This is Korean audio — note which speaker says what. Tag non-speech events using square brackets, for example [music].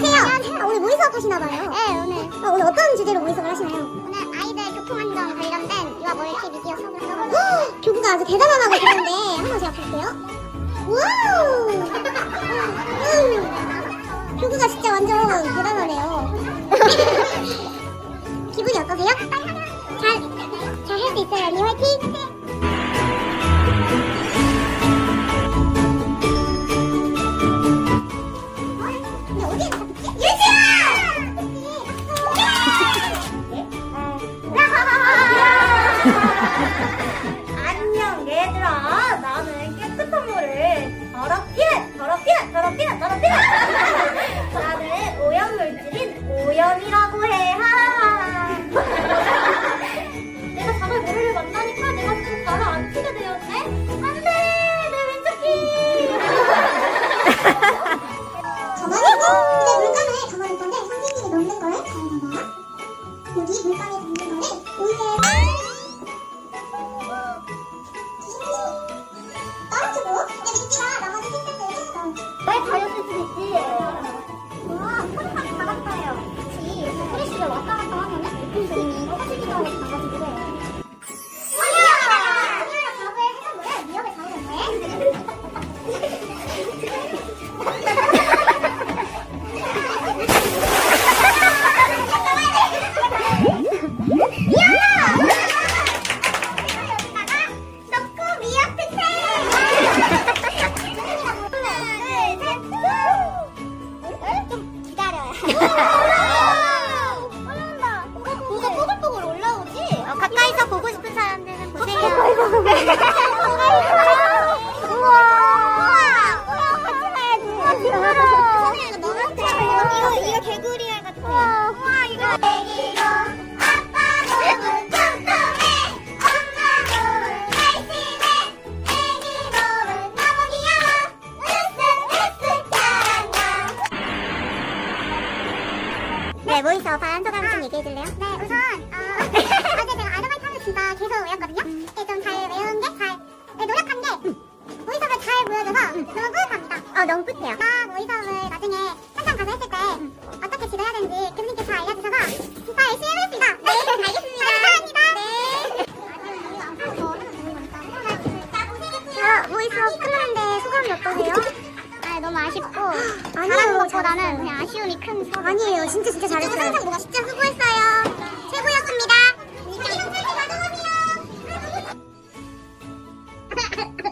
Speaker 1: 모의수업 하시나봐요.
Speaker 2: 네, 오늘.
Speaker 1: 어, 오늘 어떤 주제로 모의수업을 하시나요?
Speaker 2: 오늘 아이들 교통안전 관련된 유아 멀티 미디어 수업을 하고
Speaker 1: 헉, 교구가 아주 대단하다고 들었는데 한번 제가 볼게요. 와우! 음, 교구가 진짜 완전 대단하네요. [laughs] 기분이 어떠세요? 잘, 잘 할 수 있어요, 언니 화이팅! 여기 물감
Speaker 2: 네, 모의수업 한 소감 좀 얘기해줄래요? 네, 우선 어, [laughs] 진짜 계속 외웠거든요. 근데 좀잘 외운 게 잘, 네, 노력한 게 모의수업을 잘 보여줘서 너무 뿌듯합니다. 어, 너무 뿌듯해요. 나 모의수업을 나중에 현장 가서 했을 때 어떻게 지도해야 되는지 교수님께서 알려주셔서 진짜 열심히 해보겠습니다. 네, 알겠습니다. [laughs] 감사합니다. 네. 자, 모의수업 끝났는데 소감이 어떠세요? 아, 너무 아쉽고 [gasps] 잘하는 것보다는 그냥 아쉬움이 큰 수업.
Speaker 1: 아니에요 진짜 진짜 잘했어요
Speaker 2: 항상 뭐가 진짜 수고했어요. Ha ha ha.